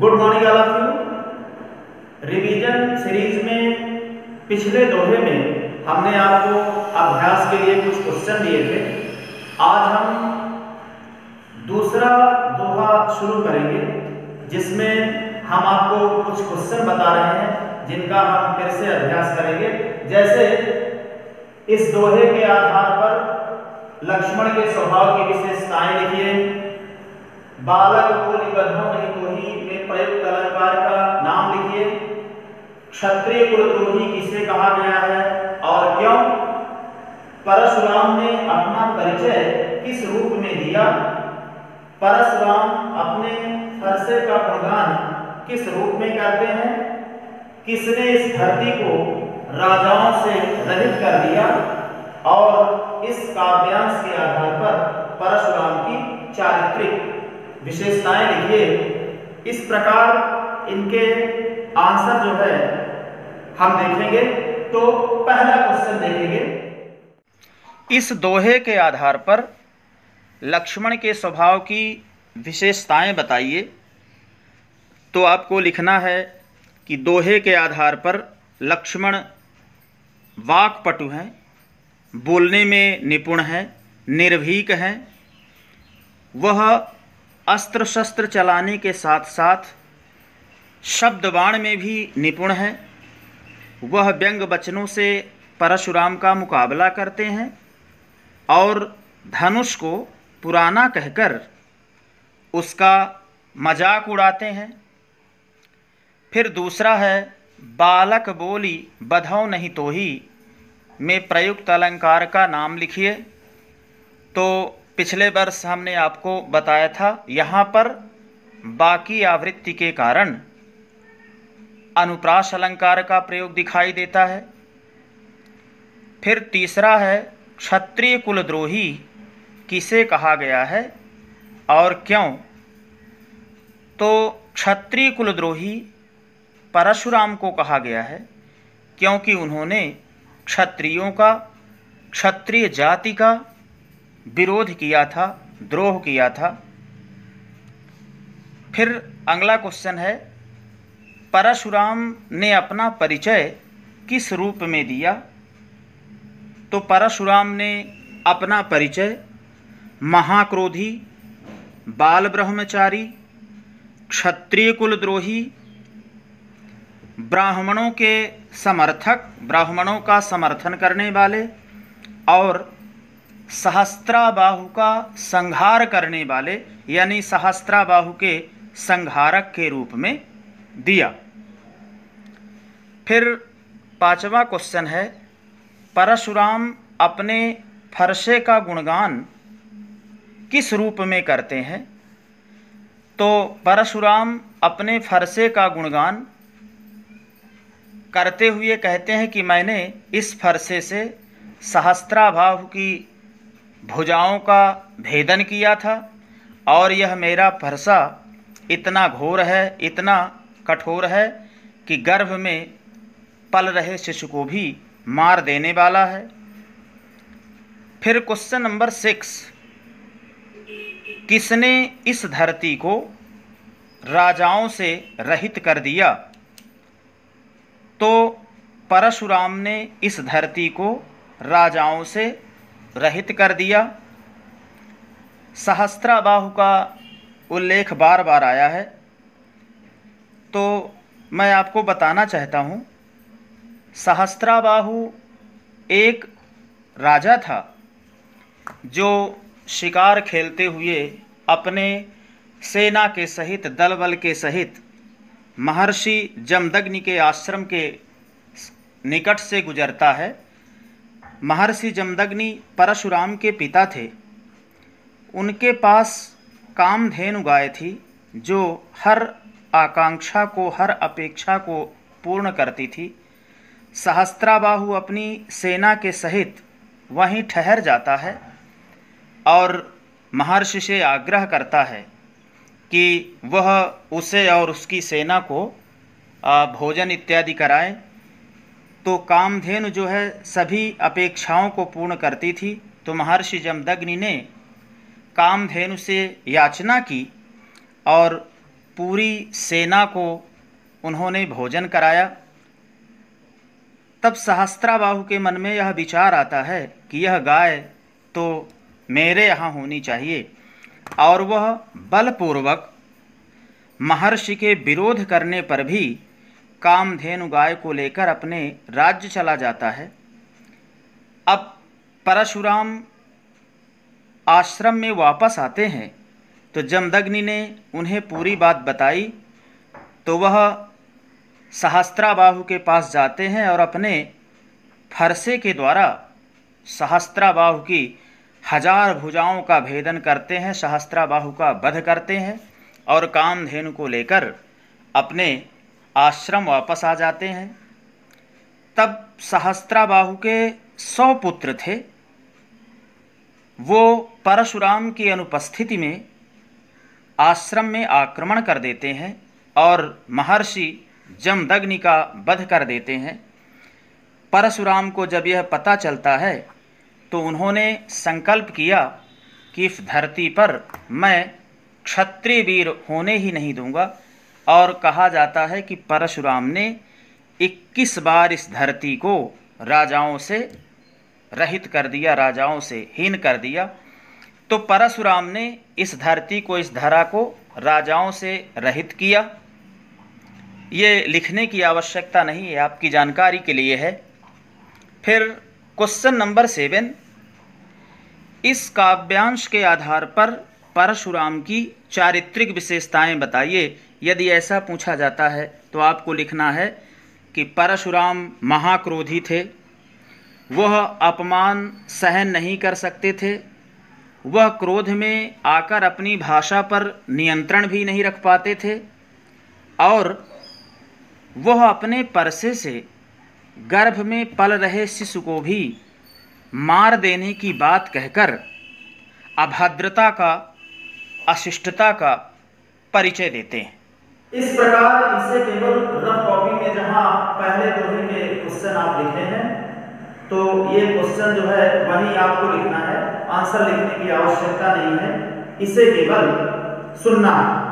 Good morning all of you. Revision series में पिछले दोहे में हमने आपको अभ्यास के लिए कुछ क्वेश्चन दिए थे। आज हम दूसरा दोहा शुरू करेंगे, जिसमें हम आपको कुछ क्वेश्चन बता रहे हैं, जिनका हम फिर से अभ्यास करेंगे। जैसे इस दोहे के आधार पर लक्ष्मण के स्वभाव की विशेषताएँ लिखिए। बालक को निबद्धों नहीं तो में प्रयुक्त अलंकार का नाम लिखिए। क्षत्रिय कुलद्रोही किसे कहा गया है और क्यों? परशुराम ने अपना परिचय किस रूप में दिया? परशुराम अपने फरसे का गुणगान किस रूप में करते हैं? किसने इस धरती को राजाओं से रहित कर दिया? और इस काव्यांश के आधार पर परशुराम की चारित्रिक विशेषताएँ लिखिए। इस प्रकार इनके आंसर जो है, हम देखेंगे। तो पहला क्वेश्चन देखेंगे। इस दोहे के आधार पर लक्ष्मण के स्वभाव की विशेषताएँ बताइए। तो आपको लिखना है कि दोहे के आधार पर लक्ष्मण वाकपटु हैं, बोलने में निपुण हैं, निर्भीक हैं। वह अस्त्र शस्त्र चलाने के साथ साथ शब्दवाण में भी निपुण है। वह व्यंग वचनों से परशुराम का मुकाबला करते हैं और धनुष को पुराना कहकर उसका मज़ाक उड़ाते हैं। फिर दूसरा है, बालक बोली बधौ नहीं तो ही में प्रयुक्त अलंकार का नाम लिखिए। तो पिछले वर्ष हमने आपको बताया था, यहाँ पर बाकी आवृत्ति के कारण अनुप्रास अलंकार का प्रयोग दिखाई देता है। फिर तीसरा है, क्षत्रिय कुलद्रोही किसे कहा गया है और क्यों? तो क्षत्रिय कुलद्रोही परशुराम को कहा गया है, क्योंकि उन्होंने क्षत्रियों का, क्षत्रिय जाति का विरोध किया था, द्रोह किया था। फिर अगला क्वेश्चन है, परशुराम ने अपना परिचय किस रूप में दिया? तो परशुराम ने अपना परिचय महाक्रोधी बाल ब्रह्मचारी क्षत्रिय कुलद्रोही ब्राह्मणों के समर्थक, ब्राह्मणों का समर्थन करने वाले और सहस्त्राबाहु का संहार करने वाले, यानी सहस्त्राबाहु के संहारक के रूप में दिया। फिर पांचवा क्वेश्चन है, परशुराम अपने फरसे का गुणगान किस रूप में करते हैं? तो परशुराम अपने फरसे का गुणगान करते हुए कहते हैं कि मैंने इस फरसे से सहस्त्राभाव की भुजाओं का भेदन किया था, और यह मेरा फरसा इतना घोर है, इतना कठोर है, कि गर्भ में पल रहे शिशु को भी मार देने वाला है। फिर क्वेश्चन नंबर सिक्स। किसने इस धरती को राजाओं से रहित कर दिया? तो परशुराम ने इस धरती को राजाओं से रहित कर दिया। सहस्त्राबाहु का उल्लेख बार बार आया है। तो मैं आपको बताना चाहता हूँ, सहस्त्राबाहु एक राजा था, जो शिकार खेलते हुए अपने सेना के सहित दल बल के सहित, महर्षि जमदग्नि के आश्रम के निकट से गुजरता है। महर्षि जमदग्नि परशुराम के पिता थे। उनके पास कामधेनु गाय थी, जो हर आकांक्षा को, हर अपेक्षा को पूर्ण करती थी। सहस्त्राबाहु अपनी सेना के सहित वहीं ठहर जाता है और महर्षि से आग्रह करता है कि वह उसे और उसकी सेना को भोजन इत्यादि कराए। तो कामधेनु जो है सभी अपेक्षाओं को पूर्ण करती थी। तो महर्षि जमदग्नि ने कामधेनु से याचना की और पूरी सेना को उन्होंने भोजन कराया। तब सहस्त्राबाहु के मन में यह विचार आता है कि यह गाय तो मेरे यहाँ होनी चाहिए और वह बलपूर्वक महर्षि के विरोध करने पर भी कामधेनु गाय को लेकर अपने राज्य चला जाता है। अब परशुराम आश्रम में वापस आते हैं तो जमदग्नि ने उन्हें पूरी बात बताई तो वह सहस्त्राबाहु के पास जाते हैं और अपने फरसे के द्वारा सहस्त्राबाहु की हज़ार भुजाओं का भेदन करते हैं, सहस्त्राबाहु का वध करते हैं और कामधेनु को लेकर अपने आश्रम वापस आ जाते हैं। तब सहस्त्राबाहु के सौ पुत्र थे। वो परशुराम की अनुपस्थिति में आश्रम में आक्रमण कर देते हैं और महर्षि जमदग्नि का वध कर देते हैं। परशुराम को जब यह पता चलता है तो उन्होंने संकल्प किया कि इस धरती पर मैं क्षत्रिय वीर होने ही नहीं दूँगा। और कहा जाता है कि परशुराम ने 21 बार इस धरती को राजाओं से रहित कर दिया, राजाओं से हीन कर दिया। तो परशुराम ने इस धरती को, इस धरा को राजाओं से रहित किया। ये लिखने की आवश्यकता नहीं है आपकी जानकारी के लिए है। फिर क्वेश्चन नंबर सेवन इस काव्यांश के आधार पर परशुराम की चारित्रिक विशेषताएँ बताइए। यदि ऐसा पूछा जाता है तो आपको लिखना है कि परशुराम महाक्रोधी थे। वह अपमान सहन नहीं कर सकते थे। वह क्रोध में आकर अपनी भाषा पर नियंत्रण भी नहीं रख पाते थे। और वह अपने परसे से गर्भ में पल रहे शिशु को भी मार देने की बात कहकर अभद्रता का अशिष्टता का परिचय देते हैं। इस प्रकार इसे केवल रफ कॉपी में जहाँ पहले दोहे के क्वेश्चन आप लिखे हैं तो ये क्वेश्चन जो है, वही आपको लिखना है। आंसर लिखने की आवश्यकता नहीं है। इसे केवल सुनना है।